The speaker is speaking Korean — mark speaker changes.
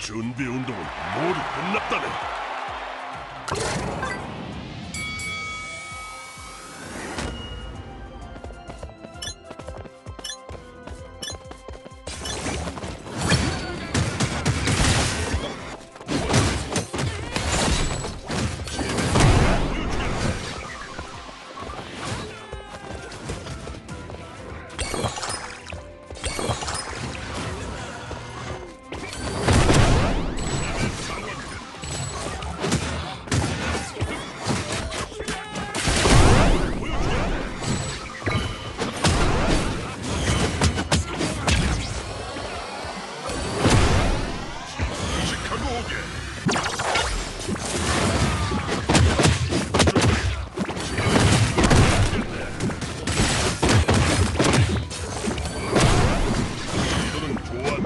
Speaker 1: 준비 운동은 모두 끝났다네. 너는 좋아.